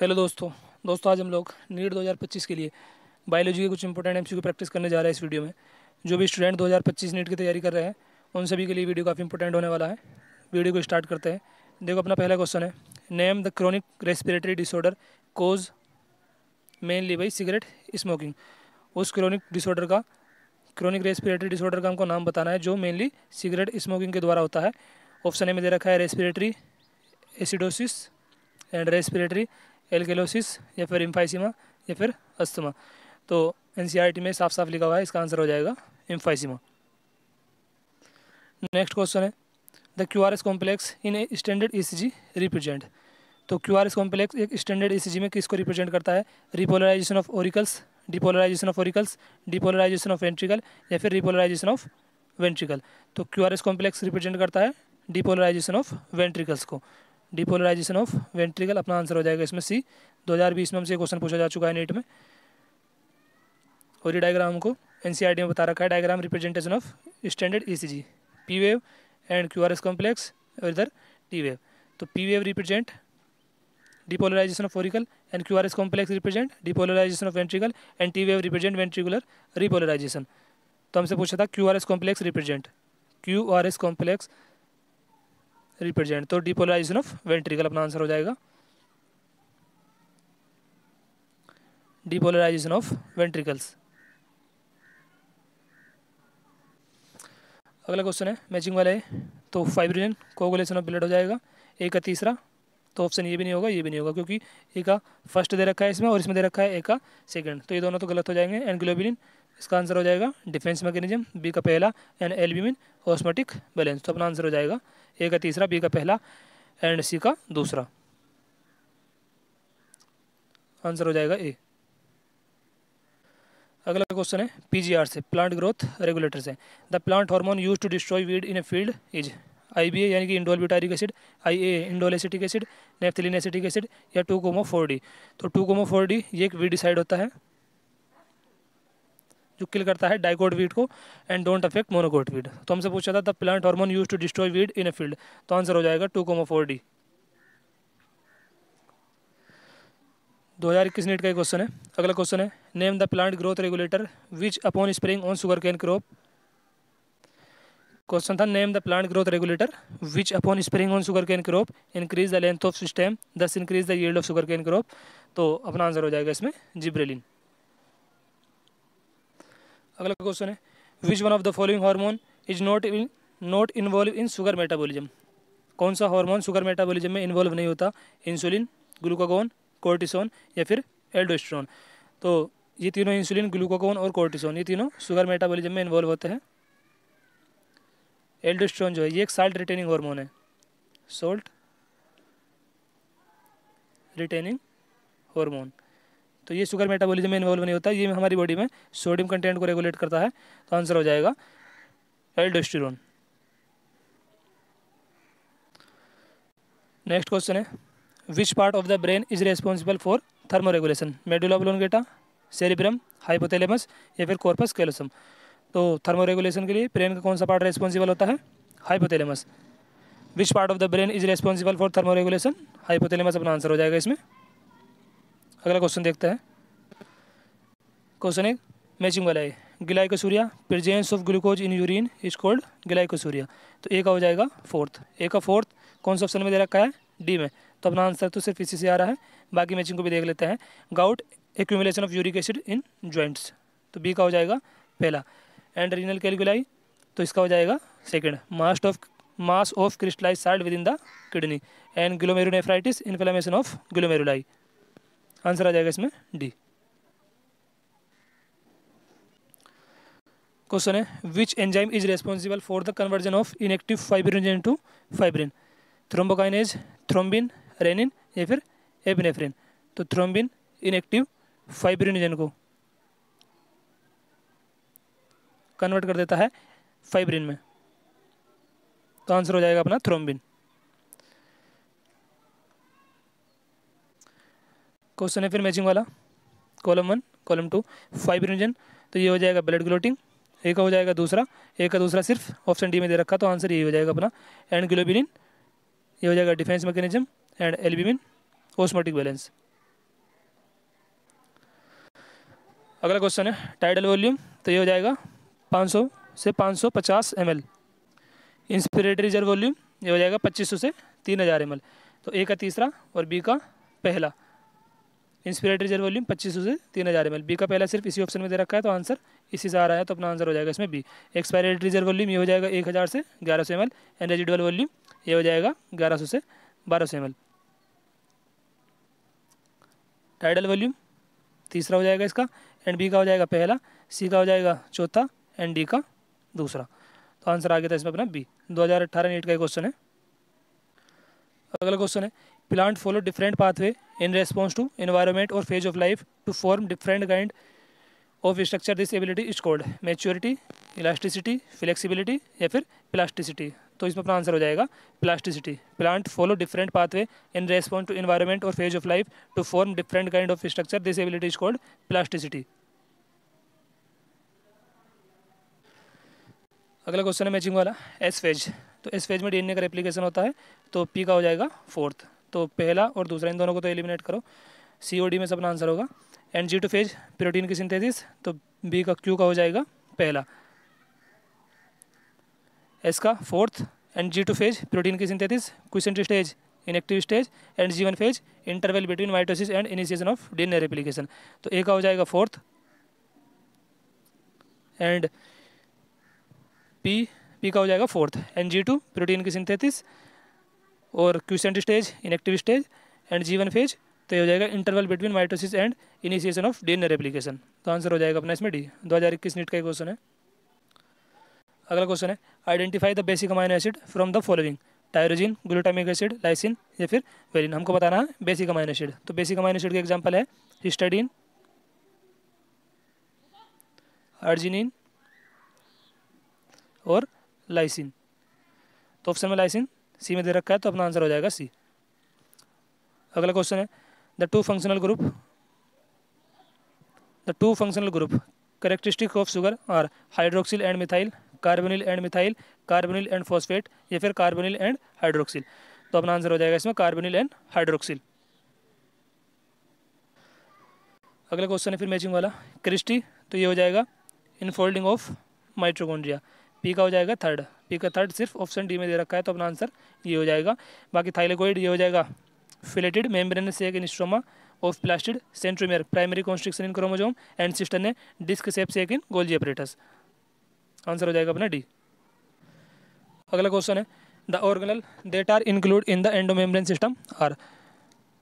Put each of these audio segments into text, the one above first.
Hello दोस्तों दोस्तों आज हम लोग नीट 2025 के लिए बायोलॉजी के कुछ इंपॉर्टेंट एमसीक्यू प्रैक्टिस करने जा रहे हैं इस वीडियो में। जो भी स्टूडेंट 2025 नीट की तैयारी कर रहे हैं, उन सभी के लिए वीडियो काफ़ी इंपॉर्टेंट होने वाला है। वीडियो को स्टार्ट करते हैं। देखो, अपना पहला क्वेश्चन है। Name the chronic respiratory disorder cause mainly by cigarette smoking उस क्रोनिक डिसऑर्डर का क्रोनिक रेस्पिरेटरी डिसऑर्डर का हमको नाम बताना है, जो मेनली सिगरेट स्मोकिंग के द्वारा होता है। ऑप्शन ए में दे रखा है respiratory acidosis and respiratory alkalosis, या फिर इम्फाइसिमा या फिर अस्थमा। तो एन में साफ़ साफ़ लिखा हुआ है, इसका आंसर हो जाएगा इम्फाइसिमा नेक्स्ट क्वेश्चन है, the Q R S complex in a standard E C G represent. तो क्यू आर एस कॉम्प्लेक्स एक स्टैंडर्ड ई सी जी में किसको रिप्रेजेंट करता है? Repolarisation of auricles, depolarisation of auricles, depolarisation of ventricle, या फिर repolarisation of ventricle. तो Q R S complex represent करता है डिपोलराइजेशन ऑफ़ वेंट्रिकल्स को। डिपोलराइजेशन ऑफ़ वेंट्रिकल अपना आंसर हो जाएगा इसमें सी 2020 में हमसे क्वेश्चन पूछा जा चुका है नीट में। और ये डायग्राम को एन e में बता रखा है। Diagram representation of standard E C P wave and Q R S complex और इधर टी वेव तो P wave represent depolarisation of auricle and Q R S complex represent depolarisation of ventricle and T wave represent ventricular repolarisation तो हमसे पूछा था Q R S complex represent Q R S complex represent तो depolarisation of ventricle अपना answer हो जाएगा। Depolarisation of ventricles अगला question है मैचिंग वाला है तो फाइब्रिन कोगुलेशन ऑफ़ ब्लड हो जाएगा। एक का तीसरा तो ऑप्शन ये भी नहीं होगा, ये भी नहीं होगा, क्योंकि ए का फ़र्स्ट दे रखा है इसमें और इसमें दे रखा है ए का सेकंड तो ये दोनों तो गलत हो जाएँगे। एंड ग्लोबिलिन इसका आंसर हो जाएगा डिफेंस मैकेनिज्म, बी का पहला, एंड एल्ब्यूमिन, ऑस्मेटिक बैलेंस। तो अपना आंसर हो जाएगा ए का तीसरा, बी का पहला, एंड सी का दूसरा। आंसर हो जाएगा ए। अगला क्वेश्चन है पीजीआर से, प्लांट ग्रोथ रेगुलेटर से। The plant hormone use to destroy weed in a field is I B A यानी कि indole butyric acid I A indole acetic acid, naphthalene acetic acid, या two comma four D. तो two comma four D, ये एक weedicide होता है। जो kill करता है डाइकोट वीड को and don't affect monocot weed तो हमसे पूछा था the plant hormone use to destroy weed in a field तो आंसर हो जाएगा टू कोमो फोर डी दो हज़ार इक्कीस नीट का एक क्वेश्चन है। अगला क्वेश्चन है name the plant growth regulator which upon spring on sugar cane crop question था name the plant growth regulator which upon spring on sugar cane crop increase the length of system thus increase the yield of sugar cane crop तो अपना answer हो जाएगा इसमें gibberellin. अगला question है which one of the following hormone is not in not involve in sugar metabolism कौन सा hormone sugar metabolism में इन्वॉल्व नहीं होता? इंसुलिन ग्लूकागोन कोर्टिसोन या फिर एल्डोस्ट्रोन तो ये तीनों इंसुलिन ग्लूकागोन और कोर्टिसोन ये तीनों शुगर मेटाबॉलिज्म में इन्वॉल्व होते हैं। एल्डोस्ट्रोन जो है, ये एक साल्ट रिटेनिंग हार्मोन है। सोल्ट रिटेनिंग हार्मोन तो ये शुगर मेटाबॉलिज्म में इन्वॉल्व नहीं होता, ये हमारी बॉडी में सोडियम कंटेंट को रेगुलेट करता है तो आंसर हो जाएगा एल्डोस्टिरोन नेक्स्ट क्वेश्चन है which part of the brain is responsible for thermo regulation medulla oblongata cerebrum hypothalamus या फिर कॉर्पस कैलोसम तो थर्मो रेगुलेशन के लिए ब्रेन का कौन सा पार्ट रेस्पॉन्सिबल होता है? Hypothalamus which part of the brain is responsible for thermo regulation hypothalamus अपना आंसर हो जाएगा इसमें. अगला क्वेश्चन देखते हैं। क्वेश्चन एक, मैचिंग वाला है glycosuria presence of glucose in urine is called glycosuria तो ए का हो जाएगा फोर्थ। ए का फोर्थ कौन सा ऑप्शन में दे रखा है? डी में। तो अपना आंसर तो सिर्फ़ इसी से आ रहा है। बाकी मैचिंग को भी देख लेते हैं। Gout accumulation of uric acid in joints तो बी का हो जाएगा पहला। एंड रीनल कैलकुलाई तो इसका हो जाएगा second mast of mass of crystallise salt within the kidney and glomerulonephritis inflammation of glomeruli answer आ जाएगा इसमें डी। क्वेश्चन है which enzyme is responsible for the conversion of inactive fibrin to fibrin thrombokinase thrombin renin या फिर epinephrine तो thrombin inactive fibrinogen को convert कर देता है फाइब्रिन में। तो आंसर हो जाएगा अपना थ्रोम्बिन क्वेश्चन है फिर मैचिंग वाला। Column one column two fibrinogen तो ये हो जाएगा ब्लड ग्लोटिंग एक का हो जाएगा दूसरा, एक का दूसरा सिर्फ़ ऑप्शन डी में दे रखा तो आंसर ये हो जाएगा अपना। एंड ग्लोबिलिन ये हो जाएगा defence mechanism and albumin osmotic balance अगला क्वेश्चन है टाइडल वॉल्यूम तो ये हो जाएगा 500 से 550 एल इंस्पिरेटरी जर वॉल्यूम ये हो जाएगा 2500 से 3000 एल तो ए का तीसरा और बी का पहला। इंस्पिरेटरी रिज़र्व वॉल्यूम 2500 से 3000 हज़ार एम बी का पहला सिर्फ़ इसी ऑप्शन में दे रखा है तो आंसर इसी से आ रहा है तो अपना आंसर हो जाएगा इसमें बी एक्सपायरेटरी रिज़र्व वॉल्यूम ये हो जाएगा एक हज़ार से ग्यारह सौ M L and residual volume ये हो जाएगा ग्यारह सौ से बारह सौ एम एल टाइडल वॉल्यूम तीसरा हो जाएगा इसका एंड बी का हो जाएगा पहला सी का हो जाएगा चौथा एंड डी का दूसरा. तो आंसर आ गया था इसमें अपना बी 2018 नीट का क्वेश्चन है। अगला क्वेश्चन है plant follow different pathway in response to environment or phase of life to form different kind of structure this ability is called maturity elasticity flexibility या फिर प्लास्टिसिटी तो इसमें अपना आंसर हो जाएगा plasticity plant follow different pathway in response to environment or phase of life to form different kind of structure this ability is called plasticity अगला question है matching वाला. एस फ़ेज़ तो एस फ़ेज़ में DNA का replication होता है तो P का हो जाएगा फोर्थ तो पहला और दूसरा, इन दोनों को तो एलिमिनेट करो। सी ओ डी में से अपना आंसर होगा। And G two phase protein की सिंथेसिस तो बी का क्यू का हो जाएगा पहला। एस का fourth and G two phase protein की synthesis quiescent stage inactive stage and G one phase interval between mitosis and initiation of DNA replication तो ए का हो जाएगा फोर्थ एंड पी पी का हो जाएगा fourth and G two protein की synthesis और quiescent stage, inactive stage and G one phase तो ये हो जाएगा interval between mitosis and initiation of DNA replication तो आंसर हो जाएगा अपना इसमें डी दो हज़ार इक्कीस नीट का क्वेश्चन है। अगला क्वेश्चन है identify the basic amino acid from the following tyrosine glutamic acid lysine या फिर वेलिन हमको बताना है बेसिक अमाइनो एसिड तो बेसिक अमाइनो एसिड का एग्ज़ाम्पल है हिस्टाडीन अर्जिनिन और लाइसिन तो ऑप्शन में लाइसिन सी में दे रखा है तो अपना आंसर हो जाएगा सी अगला क्वेश्चन है the two functional group the two functional group characteristic of sugar are hydroxyl and methyl carbonyl and methyl carbonyl and phosphate या फिर कार्बोनिल एंड हाइड्रोक्सिल तो अपना आंसर हो जाएगा इसमें कार्बोनिल एंड हाइड्रोक्सिल अगला क्वेश्चन है फिर मैचिंग वाला क्रिस्टी तो ये हो जाएगा इनफोल्डिंग ऑफ़ माइट्रोकोन्ड्रिया पी का हो जाएगा थर्ड पी का थर्ड सिर्फ़ ऑप्शन डी में दे रखा है तो अपना आंसर ये हो जाएगा। बाकी थाइलेकोइड ये हो जाएगा। फिलेटेड मेम्ब्रेन से एक in stroma of plastid centromere primary constriction in chromosome and cisternae disc shape से एक इन गोल्जी अपरेटस आंसर हो जाएगा अपना डी अगला क्वेश्चन है। The organelle that are include in the endomembrane system are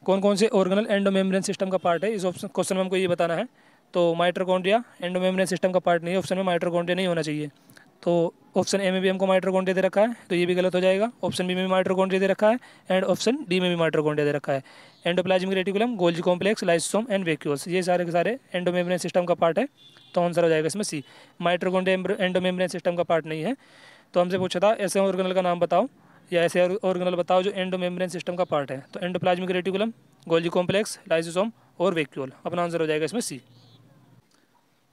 कौन कौन से ऑर्गनल एंडोमेम्ब्रेन सिस्टम का पार्ट है? इस ऑप्शन क्वेश्चन में हमको ये बताना है। तो माइट्रोकॉन्ड्रिया एंडोमेम्ब्रेन सिस्टम का पार्ट नहीं है। ऑप्शन में माइट्रोकॉन्ड्रिया नहीं होना चाहिए। तो ऑप्शन ए में भी हमको माइट्रोकॉन्ड्रिया दे रखा है तो ये भी गलत हो जाएगा। ऑप्शन बी में भी माइट्रोकॉन्ड्रिया दे रखा है एंड ऑप्शन डी में भी माइट्रोकॉन्ड्रिया दे रखा है। Endoplasmic reticulum Golgi complex lysosome and vacuoles ये सारे के सारे एंडोमेम्ब्रेन सिस्टम का पार्ट है तो आंसर हो जाएगा इसमें सी माइट्रोकॉन्ड्रिया एंडोमेम्ब्रेन सिस्टम का पार्ट नहीं है। तो हमसे पूछा था, ऐसे ऑर्गनल का नाम बताओ, या ऐसे ऑर्गनल बताओ जो एंडोमेम्ब्रेन सिस्टम का पार्ट है। तो endoplasmic reticulum Golgi complex lysosome और वेक्यूल अपना आंसर हो जाएगा इसमें सी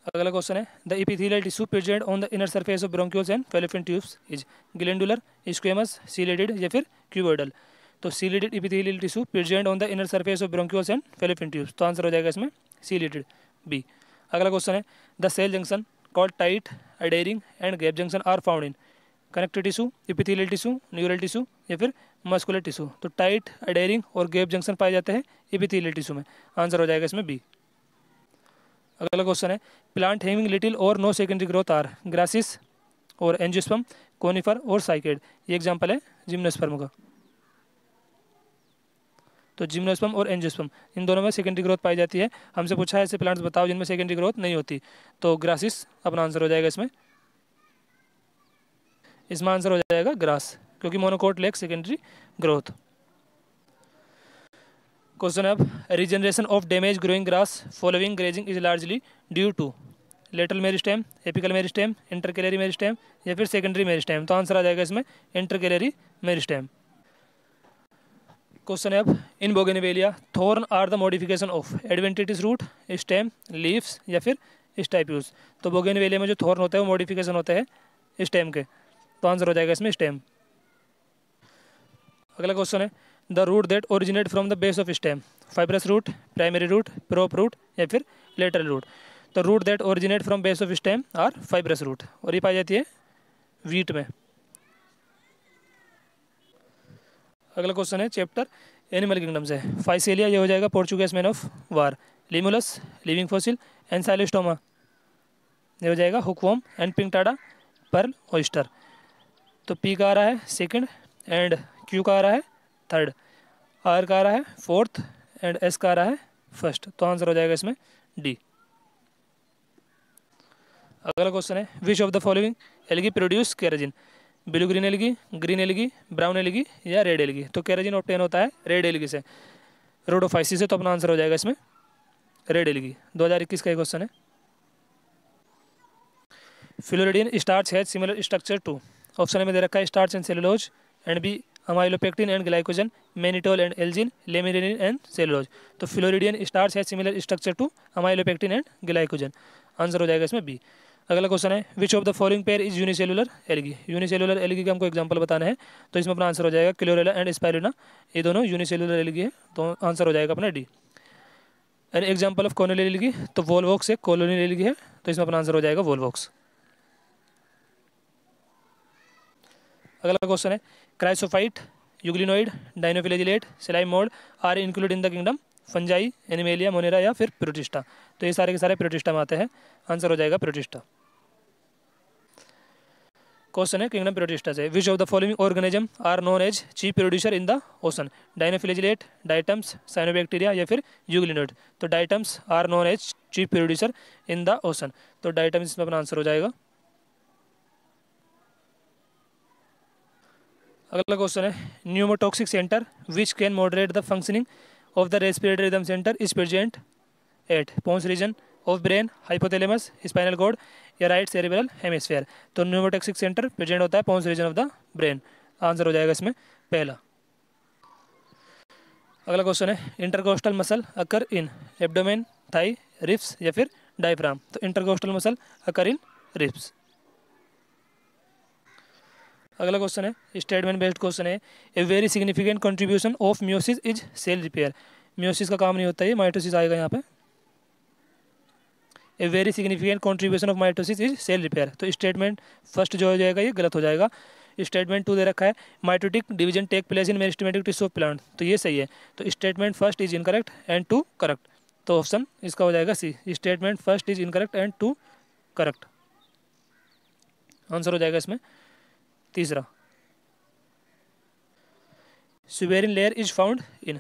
अगला क्वेश्चन है the epithelial tissue present on the inner surface of bronchioles and Fallopian tubes is glandular squamous ciliated या फिर क्यूबोइडल तो ciliated epithelial tissue present on the inner surface of bronchioles and Fallopian tubes तो answer हो जाएगा इसमें ciliated B अगला question है the cell junction called tight adhering and gap junction are found in connective tissue epithelial tissue neural tissue या फिर muscular tissue तो tight adhering और गैप जंक्शन पाए जाते हैं इपिथेलियल टिश्यू में. आंसर हो जाएगा इसमें बी अगला क्वेश्चन है प्लांट हैविंग लिटिल और no secondary growth are grasses और एंजियोस्पम कोनिफर और साइकेड ये एग्जांपल है जिम्नोस्पर्म का। तो जिम्नोस्पम और एंजियोस्पम इन दोनों में सेकेंडरी ग्रोथ पाई जाती है। हमसे पूछा है, ऐसे प्लांट्स बताओ जिनमें सेकेंडरी ग्रोथ नहीं होती। तो ग्रासिस अपना आंसर हो जाएगा इसमें। इसमें आंसर हो जाएगा ग्रास क्योंकि monocot lack secondary growth question अब regeneration of damage growing grass following grazing is largely due to lateral meristem apical meristem intercalary meristem या फिर सेकेंडरी मेरिस्टेम तो आंसर आ जाएगा इसमें इंटरकेलरी मेरिस्टेम क्वेश्चन है अब in bougainvillea thorn are the modification of adventitious root stem leaves या फिर स्टाइप्यूज तो बोगेनिवेलिया में जो थोर्न होता है वो मॉडिफिकेशन होता है स्टेम के. तो आंसर हो जाएगा इसमें स्टेम अगला क्वेश्चन है the root that originate from the base of stem fibrous root primary root prop root या फिर लेटरल रूट तो root that originate from base of stem are fibrous root और ये पाई जाती है वीट में. अगला क्वेश्चन है चैप्टर एनिमल किंगडम से. फाइसेलिया ये हो जाएगा Portuguese man of war Limulus living fossil Ancylostoma ये हो जाएगा hookworm and Pinctada pearl oyster तो पी का आ रहा है सेकंड एंड क्यू का आ रहा है थर्ड आर का आ रहा है फोर्थ एंड एस का आ रहा है फ़र्स्ट तो आंसर हो जाएगा इसमें डी अगला क्वेश्चन है which of the following algae produce carrageenan blue green algae green algae brown algae या रेड एलगी तो केराजिन ऑप्टेन होता है रेड एलगी से। रोडोफाइसिस से तो अपना आंसर हो जाएगा इसमें रेड एलगी 2021 का क्वेश्चन है। Floridean starch has similar structure to option में दे रखा है starch and cellulose and B amylopectin and glycogen mannitol and algin laminarin and cellulose तो फ्लोरिडियन स्टार्स है similar structure to amylopectin and glycogen answer हो जाएगा इसमें बी अगला क्वेश्चन है which of the following pair is unicellular algae unicellular algae का हमको example बताना है तो इसमें अपना आंसर हो जाएगा क्लोरेला एंड स्पायरुना ये दोनों यूनिसेलुलर एलगी है तो आंसर हो जाएगा अपना D an example of colonial algae तो वोलवॉक्स एक कॉलोनियल एलगी है तो इसमें अपना आंसर हो जाएगा वोलवॉक्स अगला क्वेश्चन है chrysophyte euglenoid dinoflagellate slime mould are include in the kingdom Fungi Animalia Monera या फिर प्रोटिस्टा तो ये सारे के सारे प्रोटिस्टा में आते हैं। आंसर हो जाएगा प्रोटिस्टा क्वेश्चन है किंगडम प्रोटिस्टा से which of the following organism are known as chief producer in the ocean dinoflagellate diatoms cyanobacteria या फिर यूग्लिनोइड तो diatoms are known as chief producer in the ocean तो diatoms इसमें अपना answer हो जाएगा। अगला क्वेश्चन है pneumotaxic centre which can moderate the functioning of the respiratory rhythm centre is present at pons region of brain hypothalamus spinal cord या right cerebral hemisphere तो pneumotaxic centre present होता है pons region of the brain answer हो जाएगा इसमें पहला। अगला question है intercostal muscle occur in abdomen thigh ribs या फिर डायफ्राम तो intercostal muscle occur in ribs अगला क्वेश्चन है स्टेटमेंट बेस्ड क्वेश्चन है। A very significant contribution of meiosis is cell repair meiosis का काम नहीं होता है माइटोसिस आएगा यहाँ पे। A very significant contribution of mitosis is cell repair तो स्टेटमेंट फ़र्स्ट जो हो जाएगा, ये गलत हो जाएगा। स्टेटमेंट टू दे रखा है mitotic division take place in meristematic tissue of plant तो ये सही है। तो statement first is incorrect and two correct तो ऑप्शन इसका हो जाएगा C statement first is incorrect and two correct answer हो जाएगा इसमें। तीसरा। Suberin layer is found in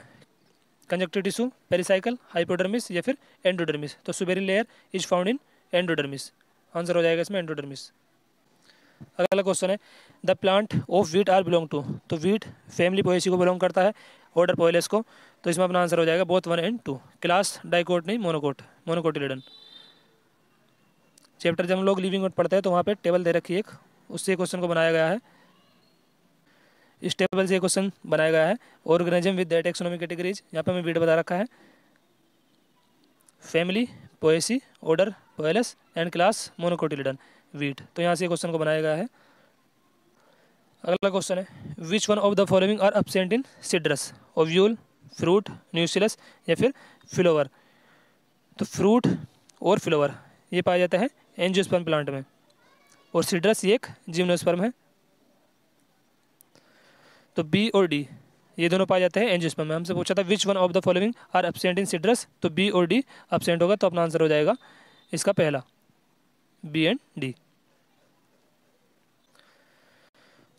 conjunctive tissue pericycle hypodermis या फिर एंडोडर्मिस तो suberin layer is found in endodermis answer हो जाएगा इसमें एंडोडर्मिस अगला क्वेश्चन है the plant of wheat are belong to तो वीट फैमिली पोएसी को बिलोंग करता है ऑर्डर पोइलेस को. तो इसमें अपना आंसर हो जाएगा both one and two class dicot नहीं मोनोकोट मोनोकोटिलिडन चैप्टर जब हम लोग लिविंग पढ़ते हैं तो वहाँ पे टेबल दे रखी है एक उससे क्वेश्चन को बनाया गया है। इस टेबल से क्वेश्चन बनाया गया है। Organism with that taxonomic categories यहाँ पे हमें वीड बता रखा है। Family Poaceae order Poales and class monocotyledon wheat तो यहाँ से क्वेश्चन को बनाया गया है। अगला क्वेश्चन है which one of the following are absent in seeds ovule fruit nucellus या फिर फ्लोवर तो फ्रूट और फ्लोवर ये पाया जाता है एंजियोस्पर्म प्लांट में। और सिड्रस ये एक जिम्नोस्पर्म है। तो बी और डी ये दोनों पाए जाते हैं एंजियोस्पर्म में। हमसे पूछा था which one of the following are absent in citrus? तो बी और डी एबसेंट होगा तो अपना आंसर हो जाएगा इसका पहला बी एंड डी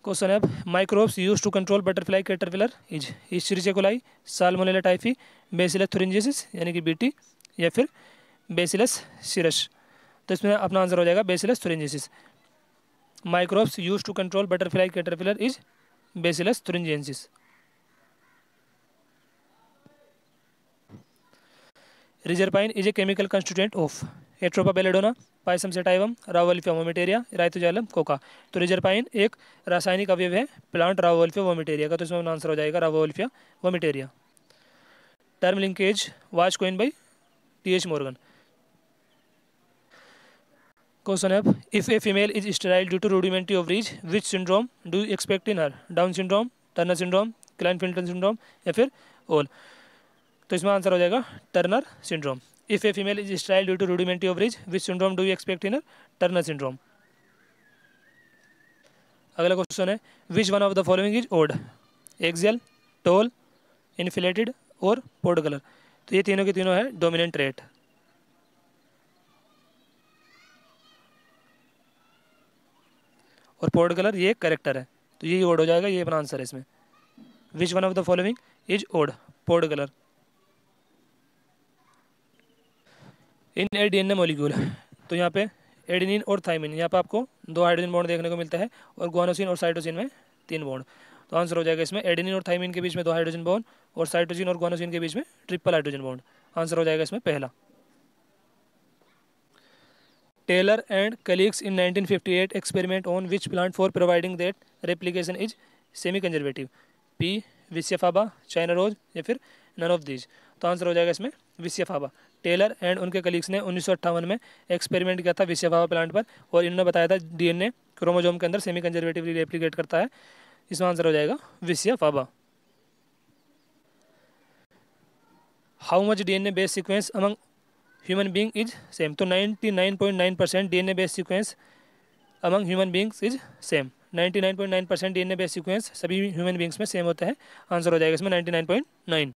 क्वेश्चन है microbes use to control butterfly caterpillar is Escherichia coli Salmonella typhi Bacillus thuringiensis यानी कि बीटी या फिर बेसिलस सिरस तो इसमें अपना आंसर हो जाएगा Bacillus thuringiensis microbes use to control butterfly caterpillar is Bacillus thuringiensis. Rizerpine is a chemical constituent of Atropa belladonna, Pisum sativum, Rauwolfia vomitaria, Rhizogyllum coca. तो रिजरपाइन एक रासायनिक अवयव है प्लांट रावोल्फिया वोमिटेरिया का तो इसमें आंसर हो जाएगा Rauvolfia vomitoria term linkage was coined by T H Morgan Question F. If a female is sterile due to rudimentary ovaries, which syndrome do you expect in her? Down syndrome, Turner syndrome, syndrome या फिर ओल तो इसमें answer हो जाएगा Turner syndrome if a female is sterile due to rudimentary ovaries which syndrome do you expect in Turner syndrome अगला question है which one of the following is odd axial tall inflated और port colour तो ये तीनों के तीनों है dominant trait और पोर्ड कलर ये करेक्टर है। तो ये ओड हो जाएगा, ये अपना आंसर है इसमें। Which one of the following is odd pod colour in a D N A molecule तो यहाँ पे एडिनिन और थाइमिन यहाँ पे आपको दो हाइड्रोजन बॉन्ड देखने को मिलता है और ग्वानोसिन और साइटोसिन में तीन बॉन्ड तो आंसर हो जाएगा इसमें एडिनिन और थाइमिन के बीच में दो हाइड्रोजन बॉन्ड और साइटोसिन और ग्वानोसिन के बीच में ट्रिपल हाइड्रोजन बॉन्ड आंसर हो जाएगा इसमें पहला। Taylor and colleagues in 1958 experiment on which plant for providing that replication is semi conservative pea Vicia faba China rose या फिर नन ऑफ़ दीज तो आंसर हो जाएगा इसमें विस्यफाबा टेलर एंड उनके कलीग्स ने उन्नीस सौ अट्ठावन में एक्सपेरिमेंट किया था विस्यफाबा प्लांट पर और इन्होंने बताया था डीएनए क्रोमोजोम के अंदर सेमी कंजर्वेटिवली रेप्लीकेट करता है। इसमें आंसर हो जाएगा Vicia faba how much DNA base sequence among human being is same तो 99.9 percent D N A base sequence among human beings is same 99.9 percent D N A base sequence सभी human beings में same होता है। Answer हो जाएगा इसमें 99.9